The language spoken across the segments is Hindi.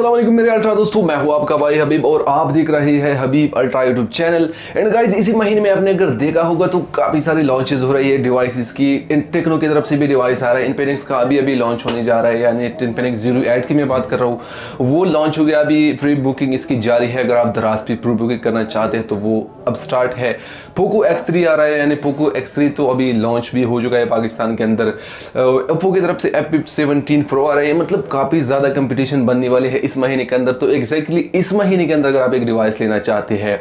असलम मेरे अल्ट्रा दोस्तों, मैं हूँ आपका भाई हबीब और आप देख रहे हैं Habib ultra YouTube channel. And guys इसी महीने में आपने अगर देखा होगा तो काफ़ी सारी लॉन्चेस हो रही है डिवाइसेस की। इन टेक्नो की तरफ़ से भी डिवाइस आ रहा है इनफिनिक्स का अभी अभी लॉन्च होने जा रहा है। यानी इनफिनिक्स ज़ीरो एट की मैं बात कर रहा हूँ। वो लॉन्च हो गया, अभी प्री बुकिंग इसकी जारी है। अगर आप दराज पे प्री बुकिंग करना चाहते हैं तो वो अब स्टार्ट है। पोको एक्स थ्री आ रहा है, यानी पोको एक्स थ्री तो अभी लॉन्च भी हो चुका है पाकिस्तान के अंदर। ओप्पो की तरफ़ से एप सेवनटीन प्रो आ रहा है। मतलब काफ़ी ज़्यादा कंपटीशन बनने वाली है। इस महीने के अंदर तो एग्जैक्टली exactly इस महीने के अंदर अगर आप एक डिवाइस लेना चाहते हैं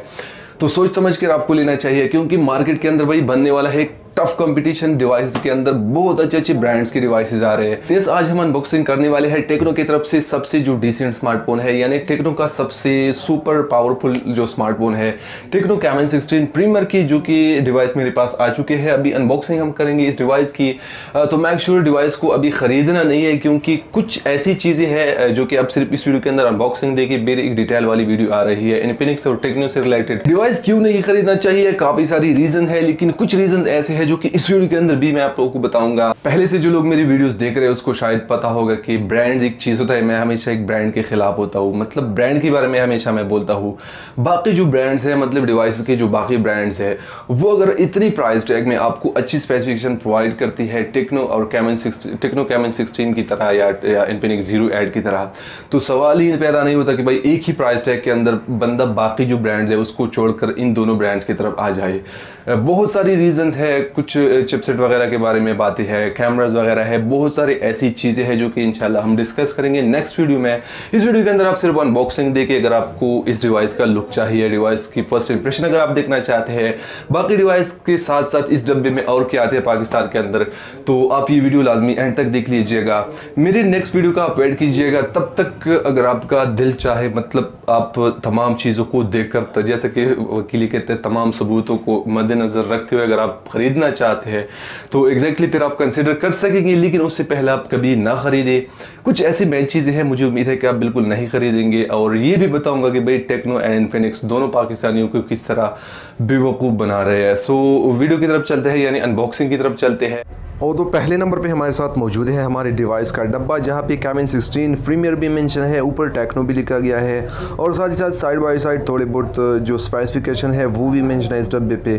तो सोच समझ कर आपको लेना चाहिए, क्योंकि मार्केट के अंदर वही बनने वाला है टफ कंपटीशन डिवाइस के अंदर बहुत अच्छे अच्छे ब्रांड्स के डिवाइसेस आ रहे हैं। यस आज हम अनबॉक्सिंग करने वाले हैं टेक्नो की तरफ़ से सबसे जो डिसेंट स्मार्टफ़ोन है, यानी टेक्नो का सबसे सुपर पावरफुल जो स्मार्टफ़ोन है टेक्नो कैमन सिक्सटीन प्रीमियर की, जो कि डिवाइस मेरे पास आ चुके हैं। अभी अनबॉक्सिंग हम करेंगे इस डिवाइस की। तो मैक श्योर डिवाइस को अभी खरीदना नहीं है, क्योंकि कुछ ऐसी चीज़ें हैं जो कि अब सिर्फ़ इस वीडियो के अंदर अनबॉक्सिंग देखिए मेरी एक डिटेल वाली वीडियो आ रही है। इनफिनिक्स और टेक्नो से रिलेटेड डिवाइस क्यों नहीं खरीदना चाहिए? काफ़ी सारी रीजन है, लेकिन कुछ रीजन ऐसे है जो कि इस वीडियो के अंदर भी मैं आप लोगों को बताऊँगा। पहले से जो लोग मेरी वीडियोस देख रहे हैं उसको शायद पता होगा कि ब्रांड एक चीज़ होता है मैं हमेशा एक ब्रांड के खिलाफ होता हूँ। मतलब ब्रांड के बारे में हमेशा मैं बोलता हूँ। बाकी जो ब्रांड्स हैं मतलब डिवाइस के जो बाकी ब्रांड्स है वो अगर इतनी प्राइस टैग में आपको अच्छी स्पेसिफिकेशन प्रोवाइड करती है टेक्नो और कैमन टेक्नो कैमन सिक्सटीन की तरह या, या ज़ीरो एड की तरह तो सवाल ही पैदा नहीं होता कि भाई एक ही प्राइस टैग के अंदर बंदा बाकी जो ब्रांड्स है उसको छोड़कर इन दोनों ब्रांड्स की तरफ़ आ जाए। बहुत सारी रीजंस है कुछ चिपसेट वगैरह के बारे में बातें है कैमराज वगैरह है, बहुत सारी ऐसी चीज़ें हैं जो कि इंशाल्लाह हम डिस्कस करेंगे नेक्स्ट वीडियो में। इस वीडियो के अंदर आप सिर्फ़ अनबॉक्सिंग देके अगर आपको इस डिवाइस का लुक चाहिए डिवाइस की फ़र्स्ट इंप्रेशन अगर आप देखना चाहते हैं। बाकी डिवाइस के साथ साथ इस डब्बे में और क्या आते हैं पाकिस्तान के अंदर तो आप ये वीडियो लाजमी एंड तक देख लीजिएगा। मेरे नेक्स्ट वीडियो का आप वेट कीजिएगा, तब तक अगर आपका दिल चाहे मतलब आप तमाम चीज़ों को देख कर जैसे कि वकीली कहते हैं, तमाम सबूतों को मद्देनज़र रखते हुए अगर आप ख़रीदना चाहते हैं। तो एग्जैक्टली फिर आप कंसिडर कर सकेंगे, लेकिन उससे पहले आप कभी ना ख़रीदे। कुछ ऐसी मेन चीज़ें हैं, मुझे उम्मीद है कि आप बिल्कुल नहीं ख़रीदेंगे। और ये भी बताऊँगा कि भाई टेक्नो एंड इन्फिनिक्स दोनों पाकिस्तानियों को किस तरह बेवकूफ़ बना रहे हैं। सो वीडियो की तरफ़ चलते हैं, यानी अनबॉक्सिंग की तरफ़ चलते हैं। और तो पहले नंबर पे हमारे साथ मौजूद है हमारे डिवाइस का डब्बा, जहाँ पे कैमिन 16 प्रीमियर भी मेंशन है, ऊपर टेक्नो भी लिखा गया है, और साथ ही साथ साइड बाय साइड थोड़े बहुत जो स्पेसिफिकेशन है, वो भी मेंशन है इस डब्बे पे।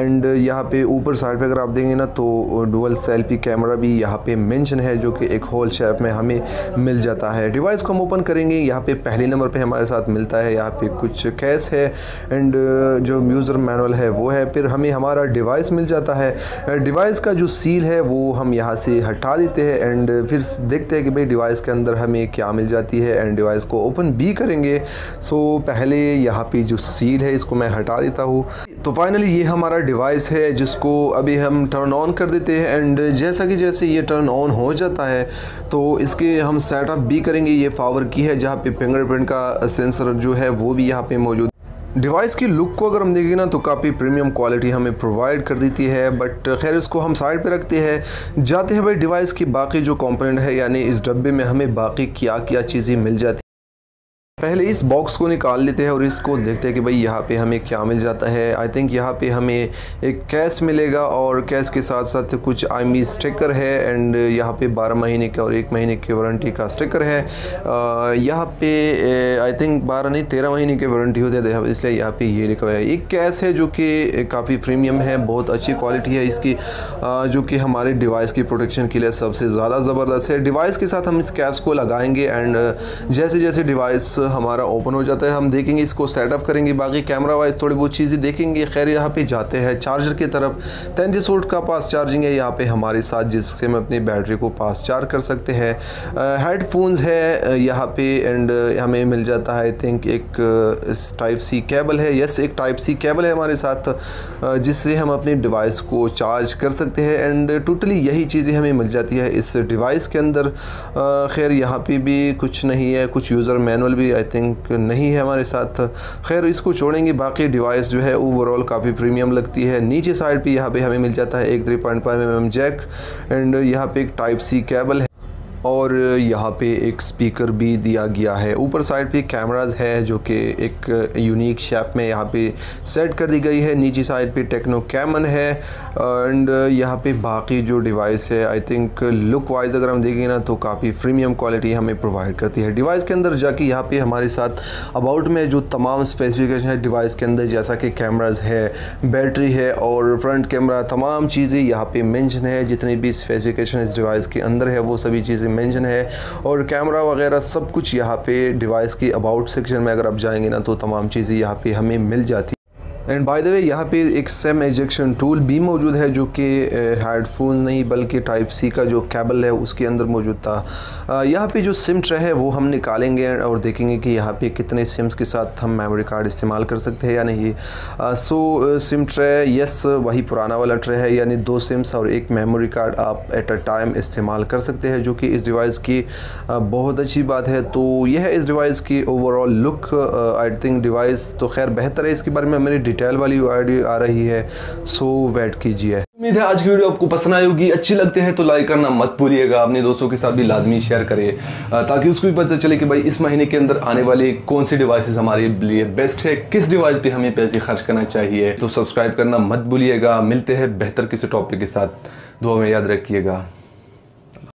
एंड यहाँ पे ऊपर साइड पे अगर आप देंगे ना तो डुअल सेल्फी कैमरा भी यहाँ पे मेंशन है, जो कि एक होल शेप में हमें मिल जाता है। डिवाइस को हम ओपन करेंगे, यहाँ पे पहले नंबर पर हमारे साथ मिलता है, यहाँ पे कुछ कैश है एंड जो यूज़र मैनुअल है वो है, फिर हमें हमारा डिवाइस मिल जाता है। डिवाइस का जो सील है, वो हम यहाँ से हटा देते हैं एंड फिर देखते हैं कि भाई डिवाइस के अंदर हमें क्या मिल जाती है एंड डिवाइस को ओपन भी करेंगे। सो पहले यहाँ पे जो सील है, इसको मैं हटा देता हूँ। तो फाइनली ये हमारा डिवाइस है, जिसको अभी हम टर्न ऑन कर देते हैं एंड जैसा कि जैसे ये टर्न ऑन हो जाता है तो इसके हम सेटअप भी करेंगे। ये पावर की है, जहाँ पे फिंगरप्रिंट का सेंसर जो है, वो भी यहाँ पे मौजूद डिवाइस की लुक को अगर हम देखें ना तो काफ़ी प्रीमियम क्वालिटी हमें प्रोवाइड कर देती है, बट खैर इसको हम साइड पे रखते हैं। जाते हैं भाई, डिवाइस की बाकी जो कंपोनेंट है, यानी इस डब्बे में हमें बाकी क्या क्या चीज़ें मिल जाती पहले इस बॉक्स को निकाल लेते हैं और इसको देखते हैं कि भाई यहाँ पे हमें क्या मिल जाता है। आई थिंक यहाँ पे हमें एक कैश मिलेगा और कैश के साथ साथ कुछ आई मी स्टिकर है एंड यहाँ पे 12 महीने का और एक महीने की वारंटी का स्टिकर है। यहाँ पे आई थिंक 12 नहीं 13 महीने की वारंटी होती है। इसलिए यहाँ पे ये लिखा हुआ है। एक कैश है जो कि काफ़ी प्रीमियम है, बहुत अच्छी क्वालिटी है। इसकी जो कि हमारे डिवाइस की प्रोटेक्शन के लिए सबसे ज़्यादा ज़बरदस्त है। डिवाइस के साथ हम इस कैश को लगाएँगे एंड जैसे जैसे डिवाइस हमारा ओपन हो जाता है। हम देखेंगे, इसको सेटअप करेंगे। बाकी कैमरा वाइज थोड़ी बहुत चीज़ें देखेंगे। खैर, यहाँ पे जाते हैं चार्जर की तरफ़। तैंतीस वोल्ट का पास चार्जिंग है। यहाँ पे हमारे साथ जिससे हम अपनी बैटरी को पास चार्ज कर सकते हैं। हेडफोन्स है यहाँ पे एंड हमें मिल जाता है आई थिंक एक टाइप सी केबल है। यस एक टाइप सी केबल है हमारे साथ जिससे हम अपनी डिवाइस को चार्ज कर सकते हैं। एंड टोटली यही चीज़ें हमें मिल जाती है इस डिवाइस के अंदर। खैर, यहाँ पे भी कुछ नहीं है। कुछ यूज़र मैनुअल भी आई थिंक नहीं है हमारे साथ। खैर, इसको छोड़ेंगे, बाकी डिवाइस जो है ओवरऑल काफ़ी प्रीमियम लगती है। नीचे साइड पे यहाँ पे हमें मिल जाता है एक three point five M jack and यहाँ पे एक टाइप सी केबल है। और यहाँ पे एक स्पीकर भी दिया गया है। ऊपर साइड पे कैमराज है, जो कि एक यूनिक शेप में यहाँ पे सेट कर दी गई है। नीचे साइड पे टेक्नो कैमन है एंड यहाँ पे बाकी जो डिवाइस है आई थिंक लुक वाइज अगर हम देखें ना तो काफ़ी प्रीमियम क्वालिटी हमें प्रोवाइड करती है। डिवाइस के अंदर जाके यहाँ पे हमारे साथ अबाउट में जो तमाम स्पेसिफिकेशन है डिवाइस के अंदर जैसा कि कैमराज है बैटरी है और फ्रंट कैमरा तमाम चीज़ें यहाँ पे मेंशन है। जितनी भी स्पेसिफिकेशन इस डिवाइस के अंदर है, वो सभी चीज़ें मेंशन है और कैमरा वगैरह सब कुछ यहाँ पे डिवाइस की अबाउट सेक्शन में अगर आप जाएँगे ना तो तमाम चीज़ें यहाँ पे हमें मिल जाती एंड बाय द वे यहाँ पे एक सेम एजेक्शन टूल भी मौजूद है जो कि हेडफोन नहीं, बल्कि टाइप सी का जो केबल है, उसके अंदर मौजूद था। यहाँ पे जो सिम ट्रे है, वो हम निकालेंगे और देखेंगे कि यहाँ पे कितने सिम्स के साथ हम मेमोरी कार्ड इस्तेमाल कर सकते हैं या नहीं। सो सिम ट्रे यस वही पुराना वाला ट्रे है, यानी दो सिम्स और एक मेमोरी कार्ड आप एट अ टाइम इस्तेमाल कर सकते हैं, जो कि इस डिवाइस की बहुत अच्छी बात है। तो यह है इस डिवाइस की overall look I think device तो खैर बेहतर है, इसके बारे में मेरी डिटेल वाली वीडियो आ रही है सो वेट कीजिए। उम्मीद है आज की वीडियो आपको पसंद आई होगी, अच्छी लगती है तो लाइक करना मत भूलिएगा, अपने दोस्तों के साथ भी लाजमी शेयर करें ताकि उसको भी पता चले कि भाई इस महीने के अंदर आने वाली कौन सी डिवाइसेस हमारे लिए बेस्ट है, किस डिवाइस पे हमें पैसे खर्च करना चाहिए तो सब्सक्राइब करना मत भूलिएगा। मिलते हैं बेहतर किसी टॉपिक के साथ, दुआ में याद रखिएगा।